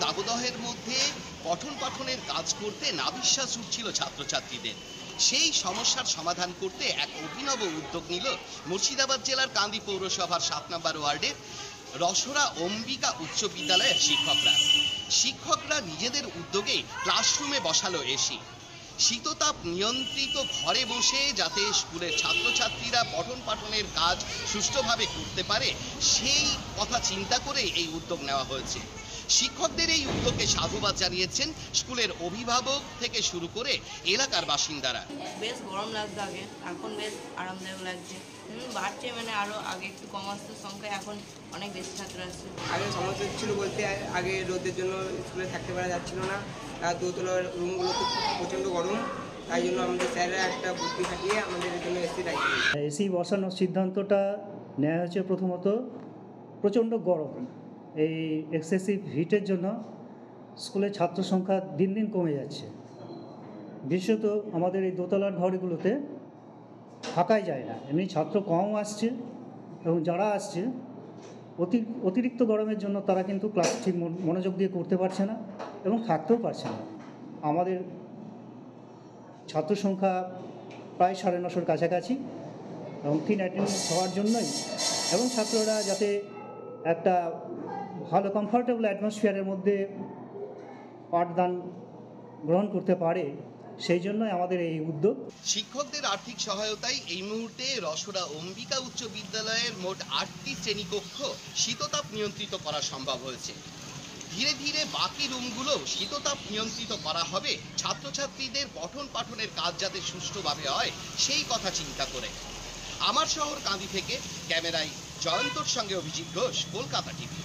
দাবদাহের মধ্যে পঠন পাঠনের কাজ করতে নাবিশ্বাস উঠছিল ছাত্রছাত্রীদের। সেই সমস্যার সমাধান করতে এক অভিনব উদ্যোগ নিল মুর্শিদাবাদ জেলার কান্দি পৌরসভার সাত নম্বর ওয়ার্ডের রসরা অম্বিকা উচ্চ বিদ্যালয়ের শিক্ষকরা। শিক্ষকরা নিজেদের উদ্যোগে ক্লাসরুমে বসালো এসি। শীততাপ নিয়ন্ত্রিত ঘরে বসে যাতে স্কুলের ছাত্রছাত্রীরা পঠন পাঠনের কাজ সুষ্ঠুভাবে করতে পারে সেই কথা চিন্তা করে এই উদ্যোগ নেওয়া হয়েছে। শিক্ষকদের এই উদ্যোগকে সাধুবাদ জানিয়েছেন স্কুলের অভিভাবক থেকে শুরু করে এলাকার বাসিন্দারা। বেশ গরম লাগতো আগে এখন বেশ আরামদায়ক লাগছে। হুম, বাড়ছে মানে আরও আগে একটু কম আসতো সংখ্যা এখন অনেক বেশি ছাত্র আসছে আগে সমস্যা ছিল বলতে আগে রোদের জন্য স্কুলে থাকতে পারা যাচ্ছিল না। দোতলার রুমগুলো খুব প্রচণ্ড গরম, তাই জন্য আমাদের স্যাররা একটা বুদ্ধি খাটিয়ে আমাদের জন্য এসি রাখি এসি বসানোর সিদ্ধান্তটা নেওয়া হয়েছে প্রথমত প্রচণ্ড গরম। এই এক্সেসিভ হিটের জন্য স্কুলের ছাত্র সংখ্যা দিন দিন কমে যাচ্ছে। বিশেষত আমাদের এই দোতলার ঘরগুলোতে থাকাই যায় না। এমনি ছাত্র কম আসছে এবং যারা আসছে অতি, অতিরিক্ত গরমের জন্য তারা কিন্তু ক্লাস ঠিক মন- মনোযোগ দিয়ে করতে পারছে না এবং থাকতেও পারছে না। আমাদের ছাত্র সংখ্যা প্রায় সাড়ে নশোর কাছাকাছি এবং তিন অ্যাটেন্ডেন্স হওয়ার জন্যই এবং ছাত্ররা যাতে একটা ভালো কমফর্টেবল অ্যাটমসফিয়ারের মধ্যে পাঠদান গ্রহণ করতে পারে সেই জন্যই আমাদের এই উদ্যোগ। শিক্ষকদের আর্থিক সহায়তায় এই মুহূর্তে রসরা অম্বিকা উচ্চ বিদ্যালয়ের মোট আটটি শ্রেণীকক্ষ শীততাপ নিয়ন্ত্রিত করা সম্ভব হয়েছে। ধীরে ধীরে বাকি রুমগুলো শীততাপ নিয়ন্ত্রিত করা হবে। ছাত্রছাত্রীদের পঠন পাঠনের কাজ যাতে সুষ্ঠুভাবে হয়, সেই কথা চিন্তা করে। আমার শহর কাঁদি থেকে, ক্যামেরায় জয়ন্তর সঙ্গে অভিজিৎ ঘোষ, কলকাতা টিভি।